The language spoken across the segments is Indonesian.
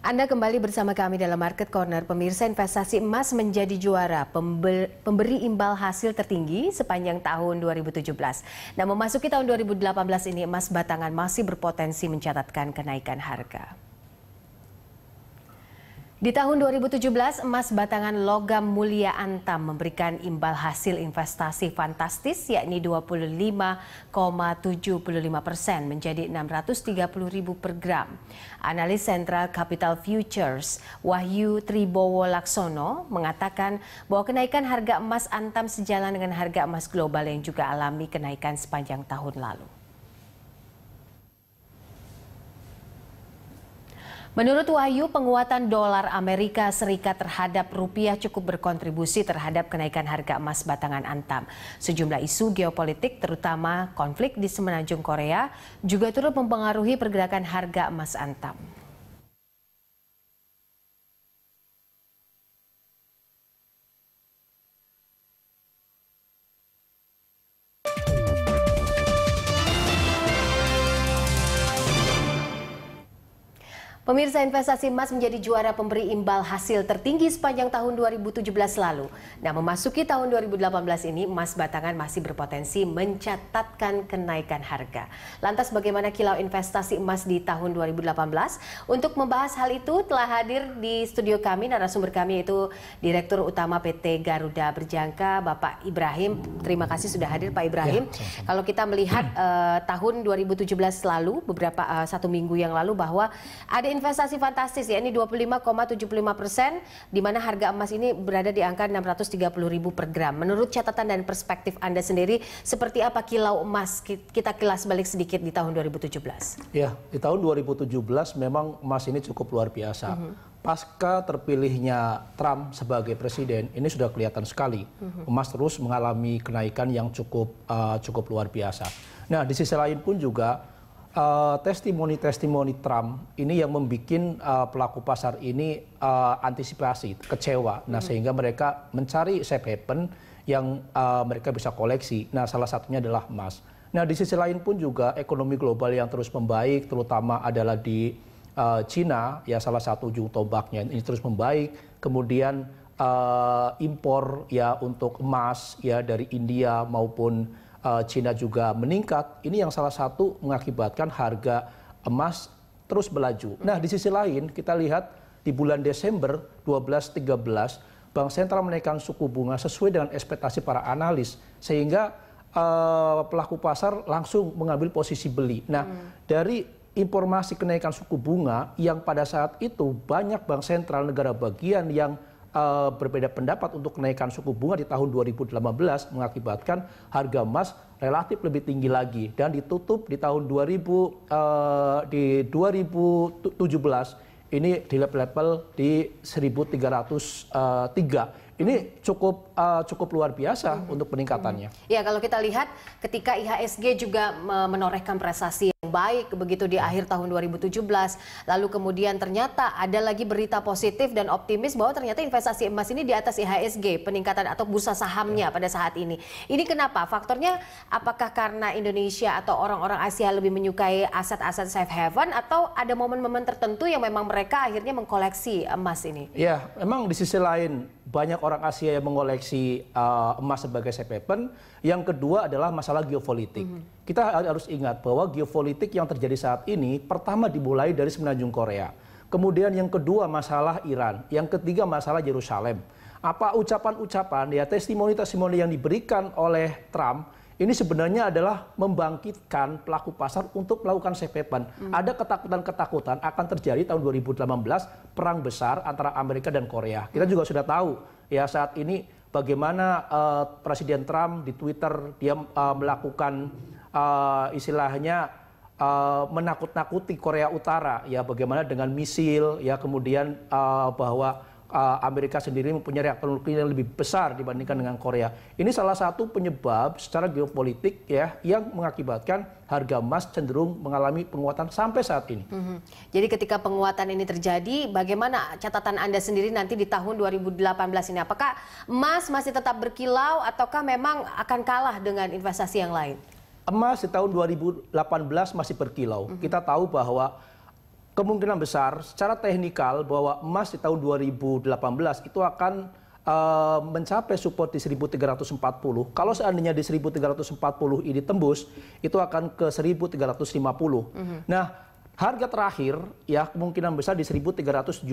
Anda kembali bersama kami dalam Market Corner. Pemirsa investasi emas menjadi juara pemberi imbal hasil tertinggi sepanjang tahun 2017. Nah, memasuki tahun 2018 ini emas batangan masih berpotensi mencatatkan kenaikan harga. Di tahun 2017, emas batangan logam mulia Antam memberikan imbal hasil investasi fantastis yakni 25,75 persen menjadi 630 ribu per gram. Analis Central Capital Futures Wahyu Tribowo Laksono mengatakan bahwa kenaikan harga emas Antam sejalan dengan harga emas global yang juga alami kenaikan sepanjang tahun lalu. Menurut Wahyu, penguatan dolar Amerika Serikat terhadap rupiah cukup berkontribusi terhadap kenaikan harga emas batangan Antam. Sejumlah isu geopolitik, terutama konflik di Semenanjung Korea, juga turut mempengaruhi pergerakan harga emas Antam. Pemirsa investasi emas menjadi juara pemberi imbal hasil tertinggi sepanjang tahun 2017 lalu. Nah, memasuki tahun 2018 ini emas batangan masih berpotensi mencatatkan kenaikan harga. Lantas bagaimana kilau investasi emas di tahun 2018? Untuk membahas hal itu telah hadir di studio kami narasumber kami yaitu Direktur Utama PT Garuda Berjangka Bapak Ibrahim. Terima kasih sudah hadir Pak Ibrahim. Ya, Kalau kita melihat uh, tahun 2017 lalu beberapa uh, satu minggu yang lalu bahwa ada investasi fantastis ya ini 25,75 persen di mana harga emas ini berada di angka 630 ribu per gram. Menurut catatan dan perspektif Anda sendiri seperti apa kilau emas kita kilas balik sedikit di tahun 2017? Ya di tahun 2017 memang emas ini cukup luar biasa. Mm -hmm. Pasca terpilihnya Trump sebagai presiden ini sudah kelihatan sekali -hmm. emas terus mengalami kenaikan yang cukup uh, cukup luar biasa. Nah di sisi lain pun juga testimoni-testimoni uh, Trump ini yang membuat uh, pelaku pasar ini uh, antisipasi, kecewa. Nah, hmm. sehingga mereka mencari safe haven yang uh, mereka bisa koleksi. Nah, salah satunya adalah emas. Nah, di sisi lain pun juga ekonomi global yang terus membaik, terutama adalah di uh, Cina, ya salah satu ujung tombaknya ini terus membaik. Kemudian uh, impor ya untuk emas ya dari India maupun uh, Cina juga meningkat, ini yang salah satu mengakibatkan harga emas terus melaju. Nah, di sisi lain kita lihat di bulan Desember 12-13 Bank Sentral menaikkan suku bunga sesuai dengan ekspektasi para analis sehingga uh, pelaku pasar langsung mengambil posisi beli. Nah, hmm. dari informasi kenaikan suku bunga yang pada saat itu banyak bank sentral negara bagian yang uh, berbeda pendapat untuk kenaikan suku bunga di tahun 2018 mengakibatkan harga emas relatif lebih tinggi lagi dan ditutup di tahun 2000 uh, eh, di 2017 ini di level-level di 1303 ini cukup uh, cukup luar biasa hmm. untuk peningkatannya. Ya kalau kita lihat ketika IHSG juga menorehkan prestasi yang baik begitu di akhir tahun 2017, lalu kemudian ternyata ada lagi berita positif dan optimis bahwa ternyata investasi emas ini di atas IHSG peningkatan atau bursa sahamnya ya. pada saat ini. Ini kenapa? Faktornya apakah karena Indonesia atau orang-orang Asia lebih menyukai aset-aset safe haven atau ada momen-momen tertentu yang memang mereka akhirnya mengkoleksi emas ini? Ya, memang di sisi lain banyak orang Asia yang mengoleksi uh, emas sebagai safe haven. Yang kedua adalah masalah geopolitik. Mm -hmm. Kita harus ingat bahwa geopolitik yang terjadi saat ini pertama dimulai dari semenanjung Korea. Kemudian yang kedua masalah Iran, yang ketiga masalah Yerusalem. Apa ucapan-ucapan ya testimoni-testimoni yang diberikan oleh Trump ini sebenarnya adalah membangkitkan pelaku pasar untuk melakukan safe haven. Hmm. Ada ketakutan-ketakutan akan terjadi tahun 2018 perang besar antara Amerika dan Korea. Kita juga sudah tahu ya saat ini bagaimana uh, Presiden Trump di Twitter dia uh, melakukan uh, istilahnya uh, menakut-nakuti Korea Utara ya bagaimana dengan misil ya kemudian uh, bahwa Amerika sendiri mempunyai reaktor nuklir yang lebih besar dibandingkan dengan Korea. Ini salah satu penyebab secara geopolitik ya yang mengakibatkan harga emas cenderung mengalami penguatan sampai saat ini. Mm -hmm. Jadi ketika penguatan ini terjadi, bagaimana catatan Anda sendiri nanti di tahun 2018 ini? Apakah emas masih tetap berkilau ataukah memang akan kalah dengan investasi yang lain? Emas di tahun 2018 masih berkilau. Mm -hmm. Kita tahu bahwa kemungkinan besar secara teknikal bahwa emas di tahun 2018 itu akan uh, mencapai support di 1340. Kalau seandainya di 1340 ini tembus, itu akan ke 1350. Mm -hmm. Nah, harga terakhir ya kemungkinan besar di 1375.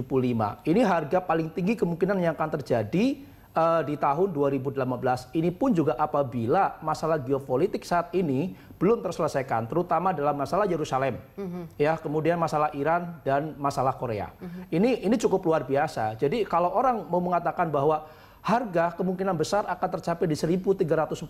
Ini harga paling tinggi kemungkinan yang akan terjadi uh, di tahun 2018. Ini pun juga apabila masalah geopolitik saat ini belum terselesaikan, terutama dalam masalah Yerusalem, mm -hmm. ya, kemudian masalah Iran dan masalah Korea. Mm -hmm. Ini ini cukup luar biasa. Jadi kalau orang mau mengatakan bahwa harga kemungkinan besar akan tercapai di 1340,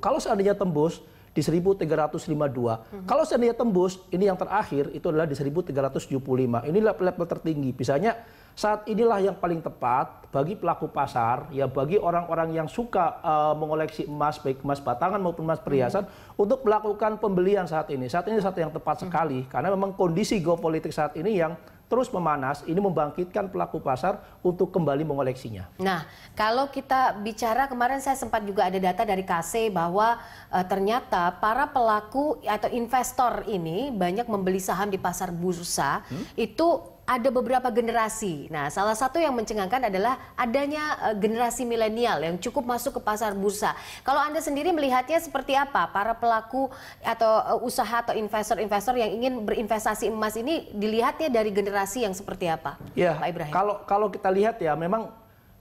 kalau seandainya tembus di 1352. Hmm. Kalau seandainya tembus, ini yang terakhir itu adalah di 1375. Ini level tertinggi. Misalnya saat inilah yang paling tepat bagi pelaku pasar, ya bagi orang-orang yang suka uh, mengoleksi emas, baik emas batangan maupun emas perhiasan, hmm. untuk melakukan pembelian saat ini. Saat ini saat yang tepat hmm. sekali, karena memang kondisi geopolitik saat ini yang terus memanas, ini membangkitkan pelaku pasar untuk kembali mengoleksinya. Nah, kalau kita bicara kemarin saya sempat juga ada data dari KC bahwa e, ternyata para pelaku atau investor ini banyak membeli saham di pasar bursa hmm? itu ada beberapa generasi. Nah, salah satu yang mencengangkan adalah adanya uh, generasi milenial yang cukup masuk ke pasar bursa. Kalau Anda sendiri melihatnya seperti apa? Para pelaku atau uh, usaha atau investor-investor yang ingin berinvestasi emas ini dilihatnya dari generasi yang seperti apa? Ya, Pak Ibrahim. Kalau kalau kita lihat ya memang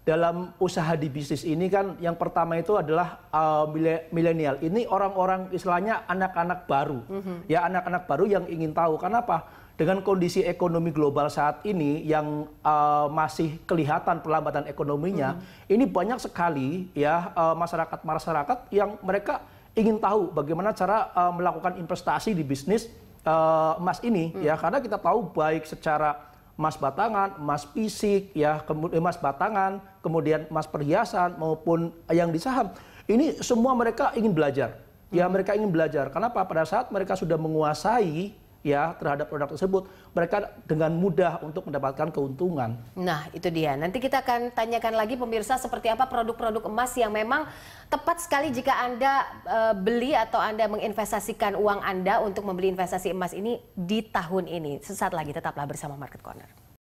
dalam usaha di bisnis ini kan yang pertama itu adalah uh, milenial. Ini orang-orang istilahnya anak-anak baru. Mm -hmm. Ya anak-anak baru yang ingin tahu. Kenapa? Dengan kondisi ekonomi global saat ini yang uh, masih kelihatan perlambatan ekonominya, hmm. ini banyak sekali ya uh, masyarakat-masyarakat yang mereka ingin tahu bagaimana cara uh, melakukan investasi di bisnis uh, emas ini hmm. ya karena kita tahu baik secara emas batangan, emas fisik ya, kemudian emas batangan, kemudian emas perhiasan maupun yang di saham. Ini semua mereka ingin belajar. Ya, mereka ingin belajar. Kenapa? Pada saat mereka sudah menguasai ya terhadap produk tersebut, mereka dengan mudah untuk mendapatkan keuntungan. Nah, itu dia. Nanti kita akan tanyakan lagi pemirsa seperti apa produk-produk emas yang memang tepat sekali jika Anda e, beli atau Anda menginvestasikan uang Anda untuk membeli investasi emas ini di tahun ini. Sesaat lagi tetaplah bersama Market Corner.